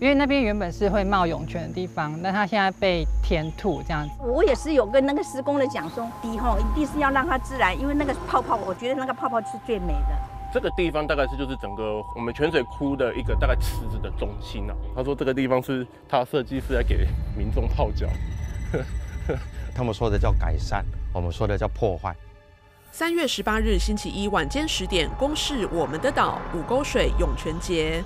因为那边原本是会冒涌泉的地方，那它现在被填土这样子。我也是有跟那个施工的讲说，底吼一定是要让它自然，因为那个泡泡，我觉得那个泡泡是最美的。这个地方大概是就是整个我们泉水窟的一个大概池子的中心啊。他说这个地方是他设计是来给民众泡脚，他们说的叫改善，我们说的叫破坏。三月十八日星期一晚间十点，公示我们的岛五沟水涌泉节。